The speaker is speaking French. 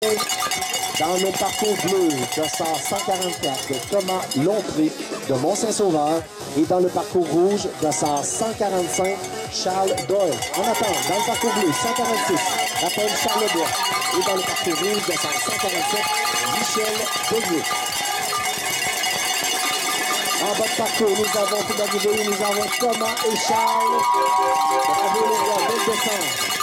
Dans le parcours bleu, dossard 144 Thomas Lompré de Mont-Saint-Sauveur. Et dans le parcours rouge, dossard 145 Charles Doyle. En attend, dans le parcours bleu, 146 Raphaël Charlebois. Et dans le parcours rouge, dossard 147 Michel Beaulieu. En bas de parcours, nous avons tout d'arrivée, nous avons Thomas et Charles. Bravo les gars, belle descente.